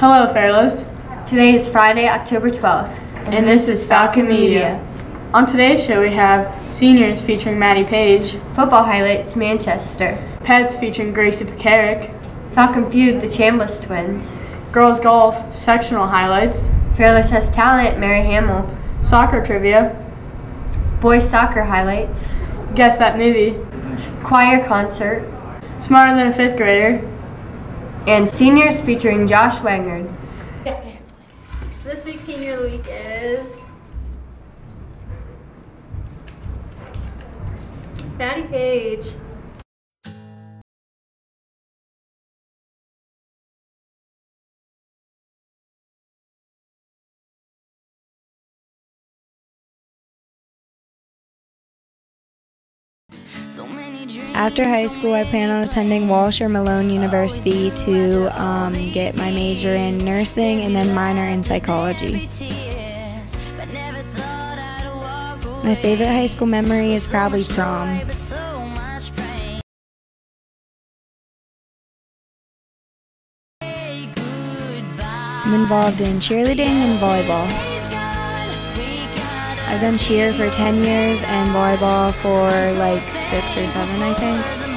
Hello, Fairless. Today is Friday, October 12th. And this is Falcon Media. On today's show, we have seniors featuring Madi Page, Football highlights Manchester. pets featuring Gracie Pekarek, Falcon Feud, the Chambliss twins. girls golf sectional highlights, Fairless has talent, Mary Hammel. soccer trivia, Boys soccer highlights. guess that movie, Choir concert. smarter than a fifth grader, And seniors featuring Josh Wenger. This week's senior of the week is Madi Page. After high school, I plan on attending Walsh or Malone University to um, get my major in nursing and then minor in psychology. My favorite high school memory is probably prom. I'm involved in cheerleading and volleyball. I've done cheer for 10 years and volleyball for like six or seven, I think.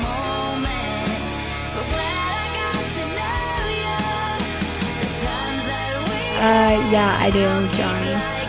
Uh, yeah, I do, Johnny.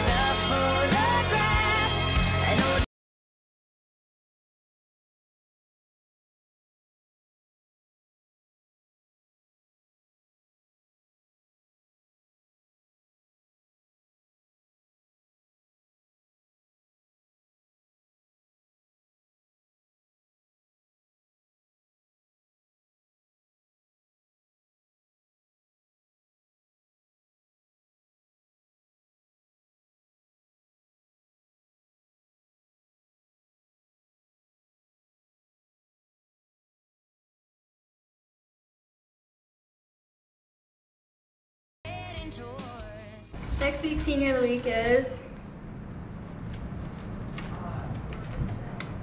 Next week's senior of the week is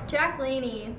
Jack Laney.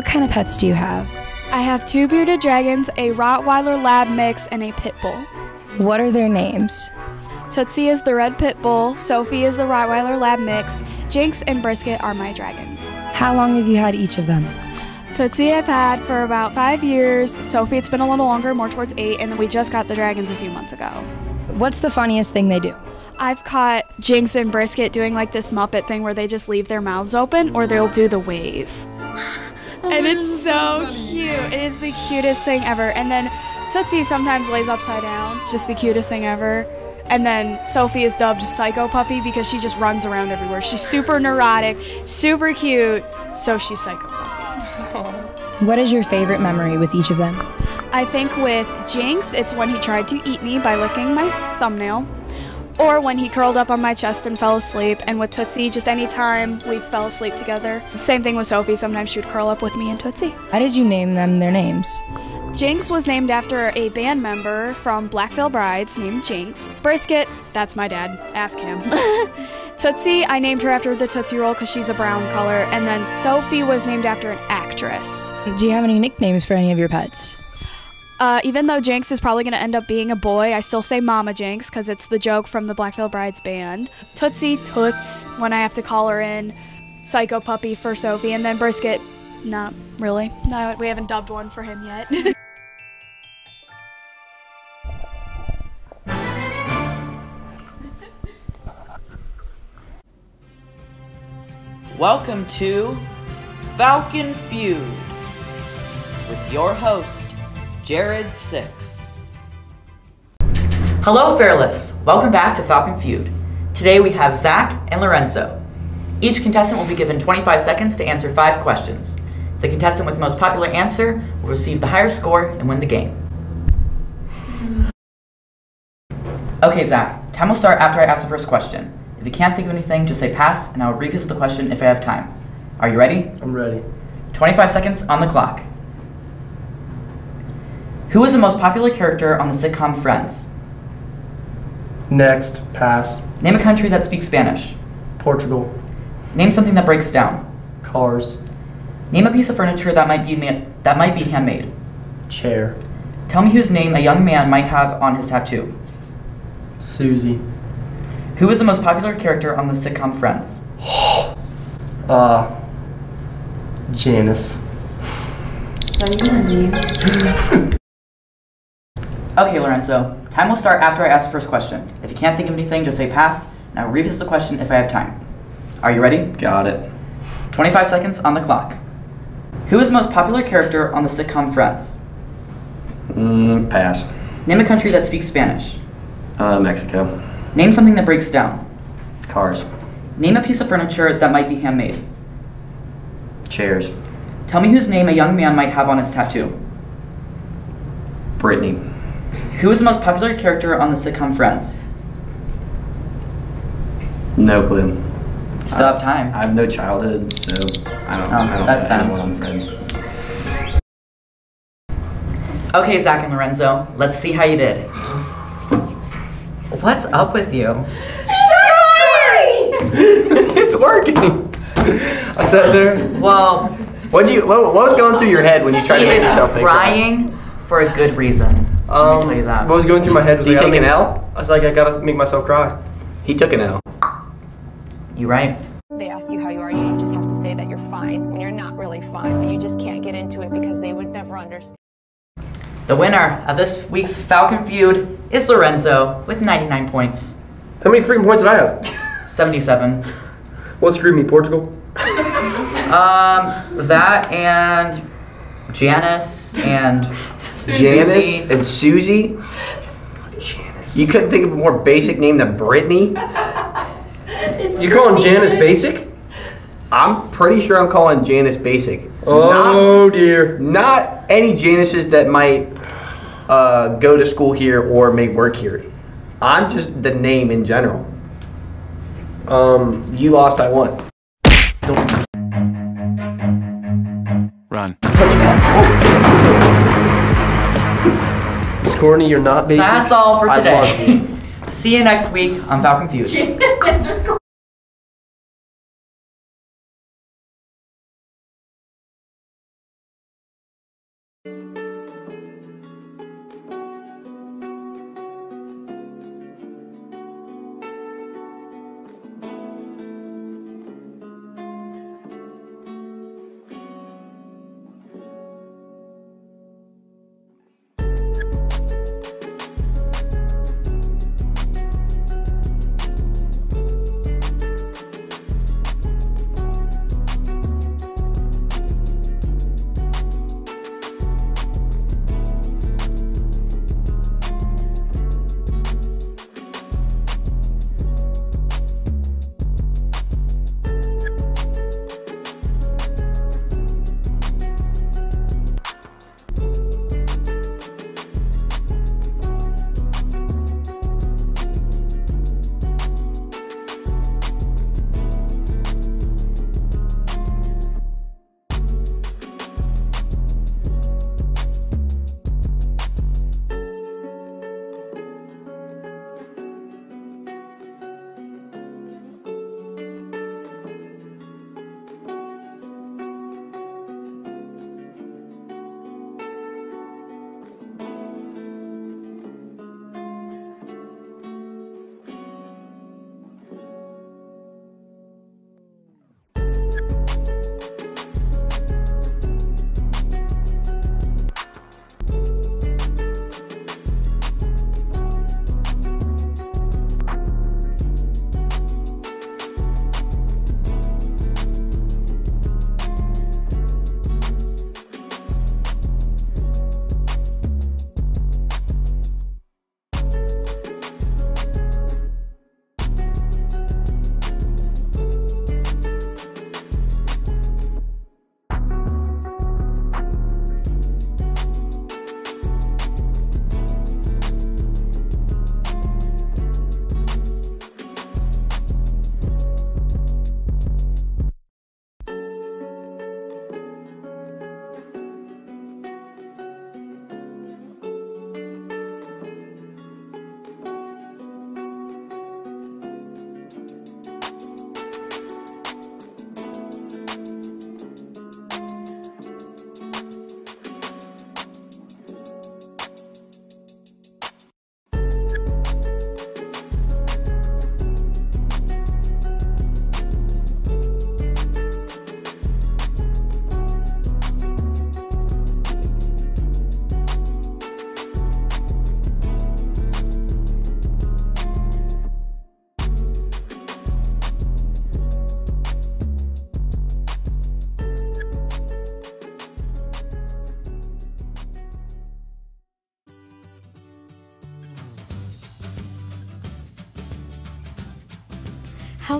What kind of pets do you have? I have two bearded dragons, a Rottweiler Lab mix, and a pit bull. What are their names? Tootsie is the red pit bull, Sophie is the Rottweiler Lab mix, Jinx and Brisket are my dragons. How long have you had each of them? Tootsie I've had for about five years, Sophie it's been a little longer, more towards eight, and then we just got the dragons a few months ago. What's the funniest thing they do? I've caught Jinx and Brisket doing like this Muppet thing where they just leave their mouths open or they'll do the wave. and it's so cute. It is the cutest thing ever. And then Tootsie sometimes lays upside down. It's just the cutest thing ever. And then Sophie is dubbed Psycho Puppy because she just runs around everywhere. She's super neurotic, super cute, so she's Psycho Puppy. What is your favorite memory with each of them? I think with Jinx, it's when he tried to eat me by licking my thumbnail, or when he curled up on my chest and fell asleep. And with Tootsie, just any time we fell asleep together. Same thing with Sophie. Sometimes she would curl up with me and Tootsie. How did you name them their names? Jinx was named after a band member from Black Veil Brides named Jinx. Brisket, that's my dad. Ask him. Tootsie, I named her after the Tootsie Roll because she's a brown color. And then Sophie was named after an actress. Do you have any nicknames for any of your pets? Uh, even though Jinx is probably going to end up being a boy, I still say Mama Jinx because it's the joke from the Black Veil Brides band. Tootsie Toots when I have to call her in. Psycho Puppy for Sophie. And then Brisket, not really. No, we haven't dubbed one for him yet. Welcome to Falcon Feud with your host, Jared Six. Hello, Fairless. Welcome back to Falcon Feud. Today we have Zach and Lorenzo. Each contestant will be given 25 seconds to answer five questions. The contestant with the most popular answer will receive the higher score and win the game. Okay, Zach, time will start after I ask the first question. If you can't think of anything, just say pass, and I will revisit the question if I have time. Are you ready? I'm ready. 25 seconds on the clock. Who is the most popular character on the sitcom Friends? Next, pass. Name a country that speaks Spanish. Portugal. Name something that breaks down. Cars. Name a piece of furniture that might be ma- that might be handmade. Chair. Tell me whose name a young man might have on his tattoo. Susie. Who is the most popular character on the sitcom Friends? Uh. Janice. Okay, Lorenzo. Time will start after I ask the first question. If you can't think of anything, just say pass, and I will revisit the question if I have time. Are you ready? Got it. 25 seconds on the clock. Who is the most popular character on the sitcom Friends? Mm, pass. Name a country that speaks Spanish. Uh, Mexico. Name something that breaks down. Cars. Name a piece of furniture that might be handmade. Chairs. Tell me whose name a young man might have on his tattoo. Brittany. Who is the most popular character on the sitcom Friends? No clue. Still have time. I have no childhood, so I don't. Oh, I don't that's know sad. anyone on Friends. Okay, Zach and Lorenzo, let's see how you did. What's up with you? it's working. I sat there. Well, What you? What, what was going through your head when you tried to make is yourself think? crying for a good reason. Let me Um, tell you that. What was going through my head was Did I he gotta take an make- L? I was like, I gotta make myself cry. He took an L. You right? They ask you how you are, you just have to say that you're fine when you're not really fine, but you just can't get into it because they would never understand. The winner of this week's Falcon Feud is Lorenzo with 99 points. How many freaking points did I have? 77. What screwed me? Portugal. Um, that and Janice and Janice Susie. and Susie. Janice. You couldn't think of a more basic name than Brittany? You calling Janice basic? I'm pretty sure I'm calling Janice basic. Oh dear. Not, not any Janices that might uh, go to school here or may work here. I'm just the name in general. Um, You lost, I won. Run. Miss Courtney, you're not basic. That's all for today. You. See you next week on Falcon Fusion.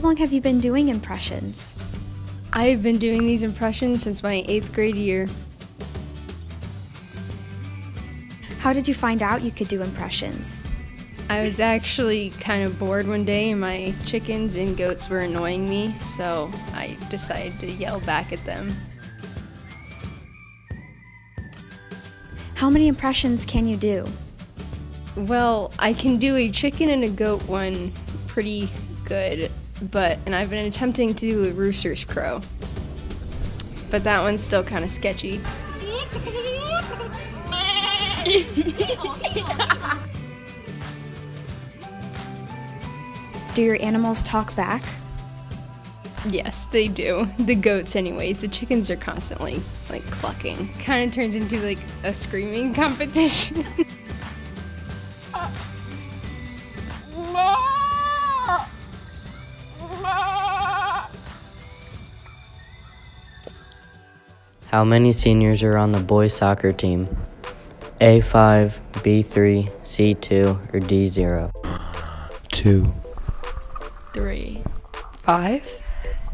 long have you been doing impressions? I've been doing these impressions since my eighth grade year. How did you find out you could do impressions? I was actually kind of bored one day and my chickens and goats were annoying me, so I decided to yell back at them. How many impressions can you do? Well, I can do a chicken and a goat one pretty good, but and I've been attempting to do a rooster's crow. But that one's still kind of sketchy. Do your animals talk back? Yes, they do. The goats, anyways. The chickens are constantly like clucking. Kind of turns into like a screaming competition. How many seniors are on the boys soccer team? A5, B3, C2, or D0? Two. Three. Five.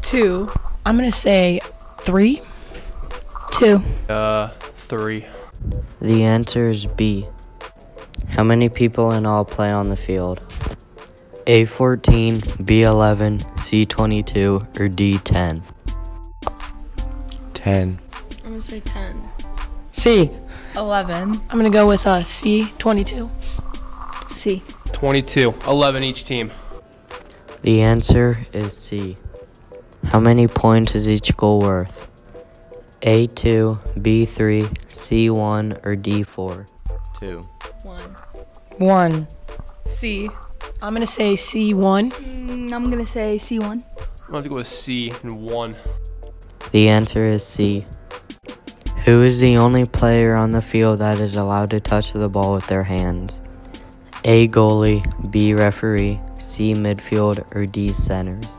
Two. I'm going to say three. Two. Uh, three. The answer is B. How many people in all play on the field? A14, B11, C22, or D10? 10. I'm going to say 10. C. 11. I'm going to go with uh, C, 22. C. 22. 11 each team. The answer is C. How many points is each goal worth? A2, B3, C1, or D4? Two. One. One. C. I'm going to say C1. Mm, I'm gonna say C1. I'm going to go with C and 1. The answer is C. Who is the only player on the field that is allowed to touch the ball with their hands? A goalie, B referee, C midfield, or D centers?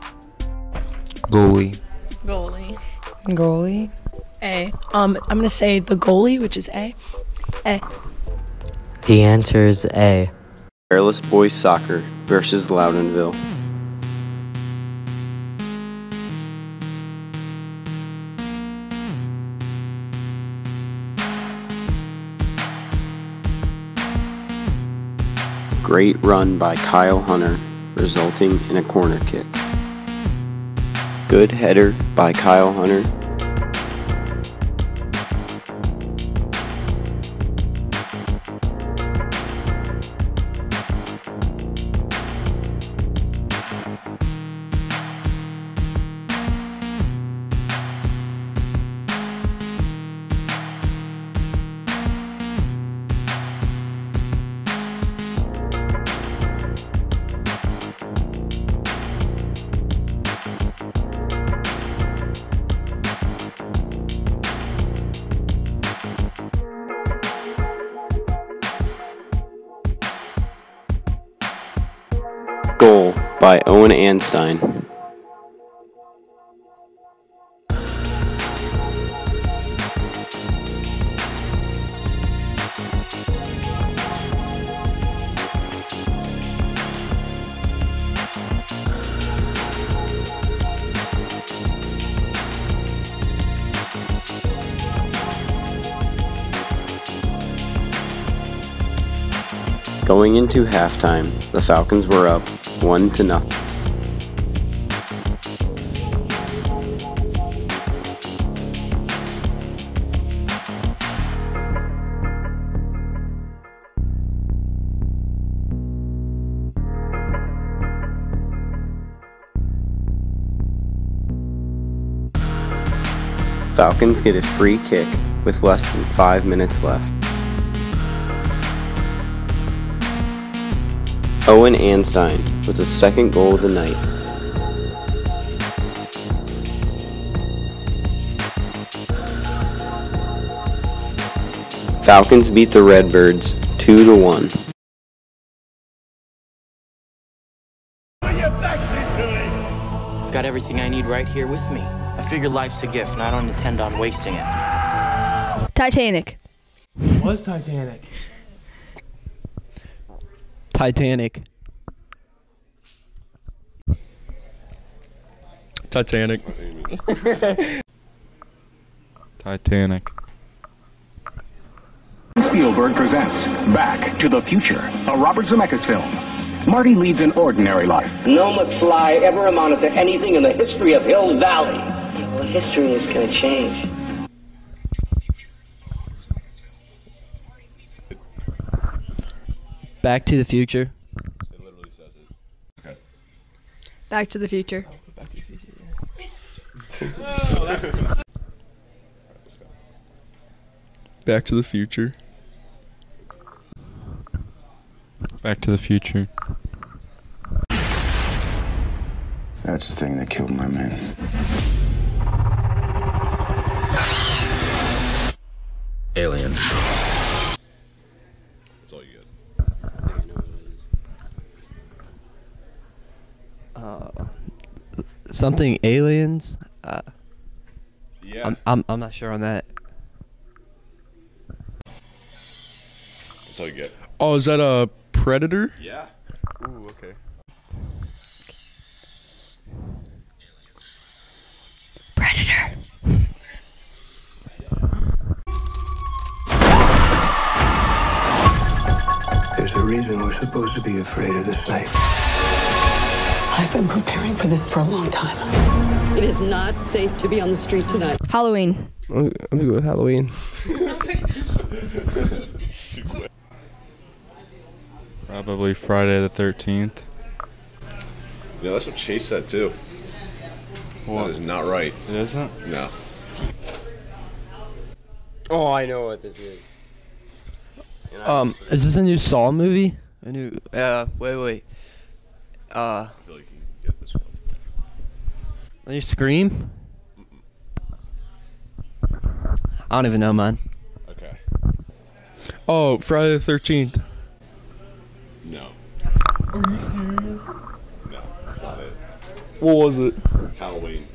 Goalie. Goalie. Goalie. A. Um, I'm going to say the goalie, which is A. A. The answer is A. Fairless Boys Soccer versus Loudonville. Great run by Kyle Hunter, resulting in a corner kick. Good header by Kyle Hunter. Owen Anstine. Going into halftime, the Falcons were up 1 to nothing. Falcons get a free kick with less than 5 minutes left. Owen Anstine with the second goal of the night. Falcons beat the Redbirds 2 to 1. Got everything I need right here with me. I figure life's a gift and I don't intend on wasting it. Titanic. Was Titanic? Titanic. Titanic. Titanic. Spielberg presents Back to the Future, a Robert Zemeckis film. Marty leads an ordinary life. No McFly ever amounted to anything in the history of Hill Valley. well, history is going to change. Back to the Future. It literally says it. Okay. Back to the Future. Oh, Back to the Future. Back to the Future. Back to the Future. That's the thing that killed my men. Alien. That's all you get. Uh, something aliens. Uh, Yeah. I'm, I'm I'm not sure on that. That's all you get. Oh, is that a Predator? Yeah. Ooh, okay. Predator. There's a reason we're supposed to be afraid of the snake. I've been preparing for this for a long time. It is not safe to be on the street tonight. Halloween. I'm I'm good with Halloween. It's too quick. Probably Friday the 13th. Yeah, that's what Chase said too. That is not right. It isn't? No. Oh, I know what this is. Um, is this a new Saw movie? A new? Uh, wait, wait. Uh, I feel like you can get this one. A new Scream? I don't even know, man. Okay. Oh, Friday the 13th. No. Are you serious? No, that's not it. What was it? Halloween.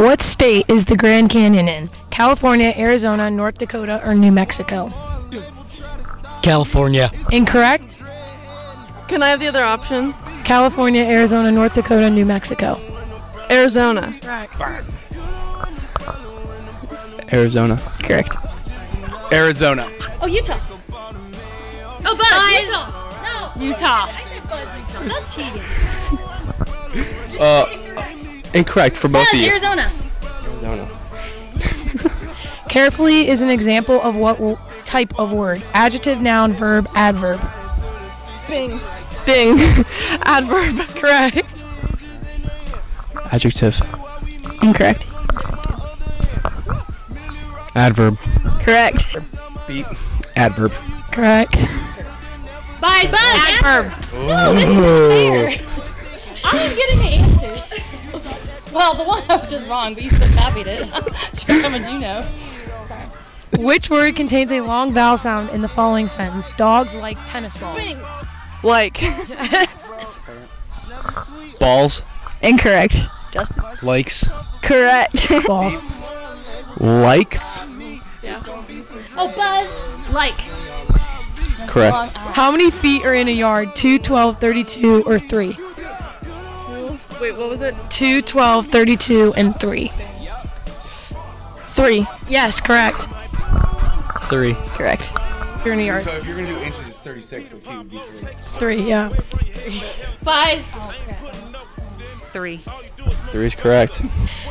What state is the Grand Canyon in? California, Arizona, North Dakota, or New Mexico? California. Incorrect. Can I have the other options? California, Arizona, North Dakota, New Mexico. Arizona. Right. Arizona. Correct. Arizona. Oh, Utah. Oh, Buzz, Utah. No. Utah. I said Buzz, Utah. That's cheating. Uh, incorrect for both Buzz, of you. Arizona. Arizona. Carefully is an example of what w- type of word? Adjective, noun, verb, adverb. Bing. Bing. Adverb. Correct. Adjective. Incorrect. Adverb. Correct. Beat. Adverb. Correct. Bye, Buzz, adverb. Oh. this is fair. I'm getting the answer. Well, the one I was just wrong, but you still copied it. sure, how much you know. Sorry. Which word contains a long vowel sound in the following sentence? Dogs like tennis balls. Like. Balls. Incorrect. Justin. Likes. Correct. Balls. Likes. Oh, Buzz, like. Correct. How many feet are in a yard? 2, 12, 32, or 3? Wait, what was it? 2, 12, 32, and 3. 3. Yes, correct. Three. Correct. You're in a yard. So if you're gonna do inches, it's 36, but feet would be three. 3, yeah. Buzz. Three. Three is correct.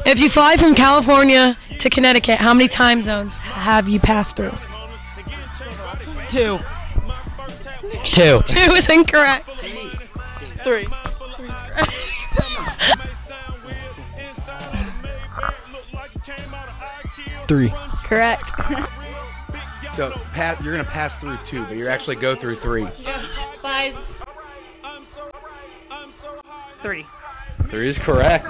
If you fly from California to Connecticut, how many time zones have you passed through? Two. Two. 2 is incorrect. Three. Three's correct. Three. Correct. So Pat, you're gonna pass through two, but you're actually go through three. Buzz. Three. Three is correct.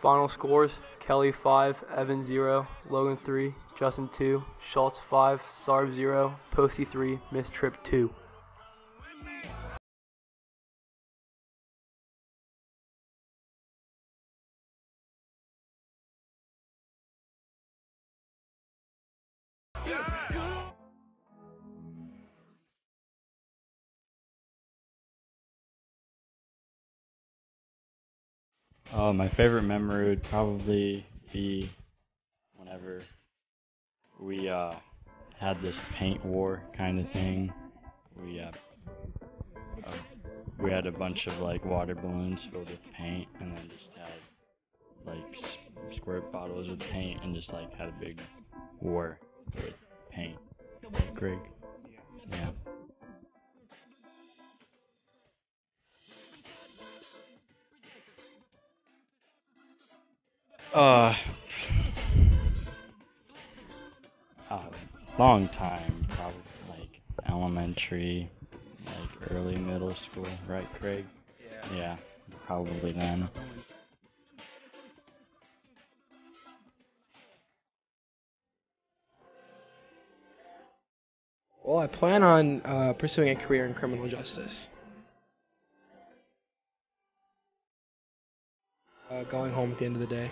Final scores Kelly 5, Evan 0, Logan 3, Justin 2, Schultz 5, Sarv 0, Posty 3, Miss Trip 2. Uh, my favorite memory would probably be whenever we uh, had this paint war kind of thing. We uh, uh, we had a bunch of like water balloons filled with paint, and then just had like squirt bottles with paint, and just like had a big war with paint. Greg. Yeah. Uh, a long time, probably like elementary, like early middle school, right, Craig? Yeah. Yeah, probably then. Well, I plan on uh, pursuing a career in criminal justice. Going home at the end of the day.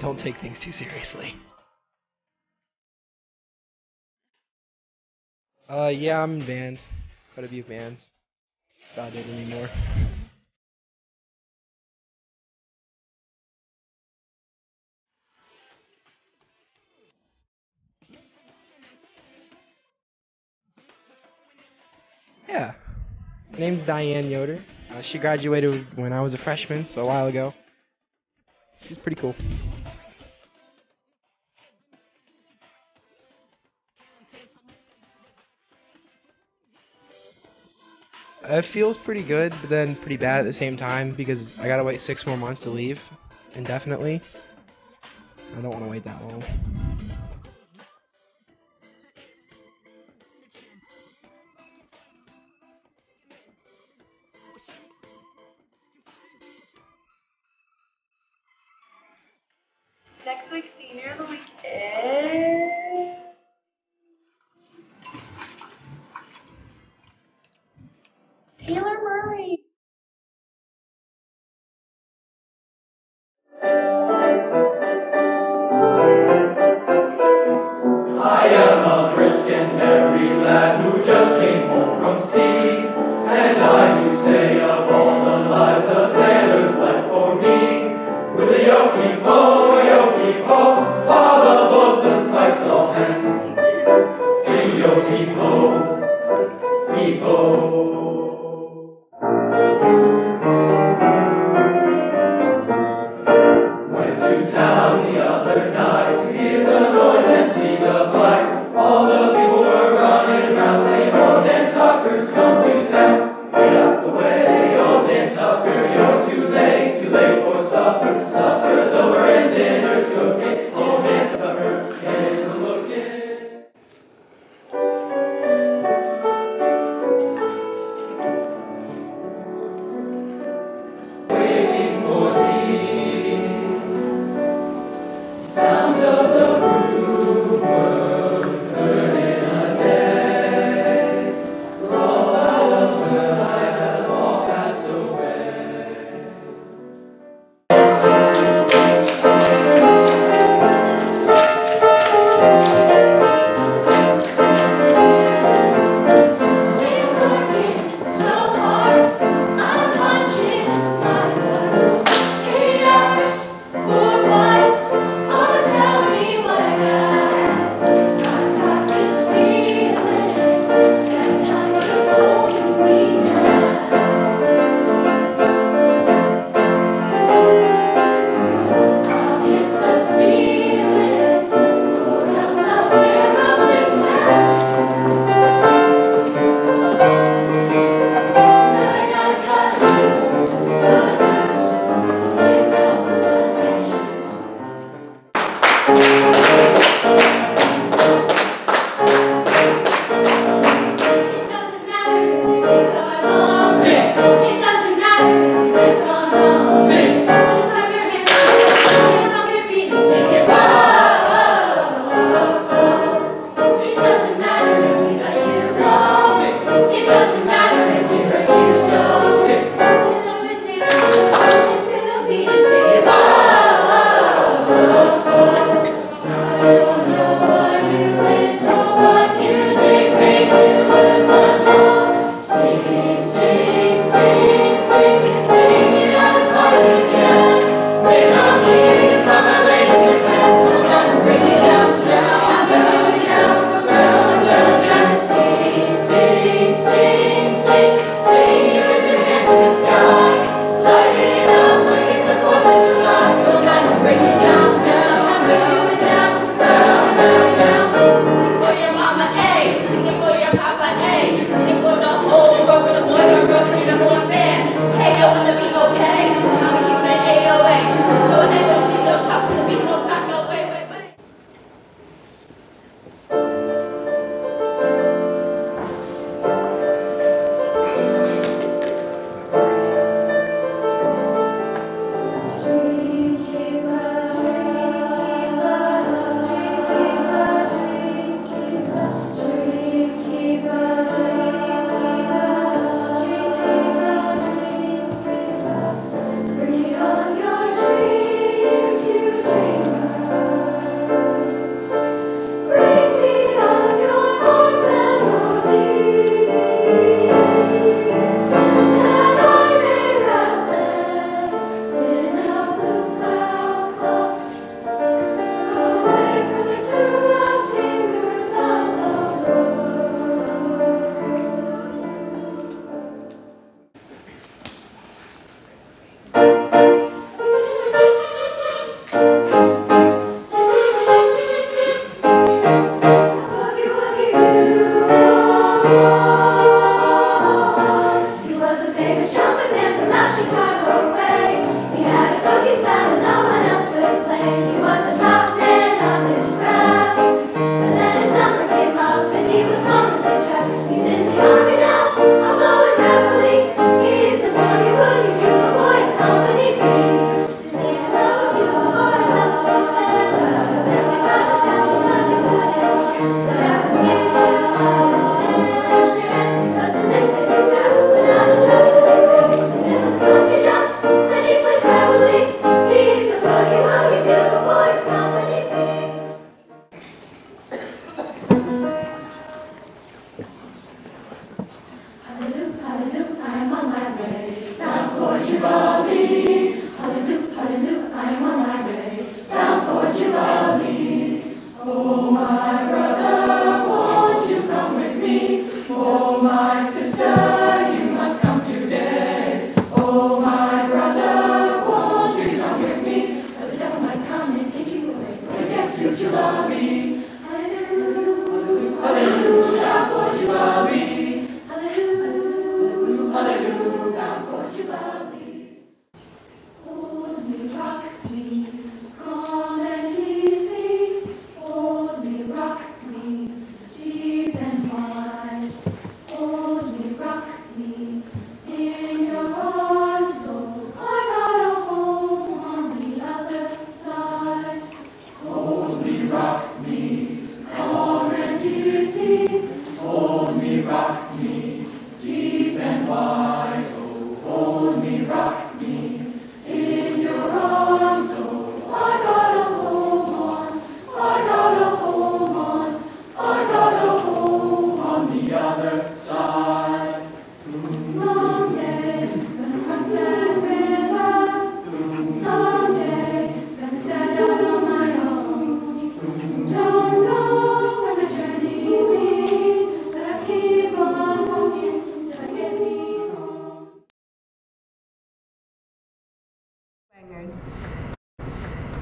Don't take things too seriously. Uh, yeah, I'm in band. Quite a few bands. That's about it anymore. Yeah. Name's Diane Yoder. Uh, she graduated when I was a freshman, so a while ago. She's pretty cool. It feels pretty good, but then pretty bad at the same time because I gotta wait six more months to leave indefinitely. I don't want to wait that long.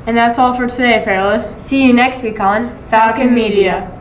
And that's all for today, Fairless. See you next week on Falcon, Media.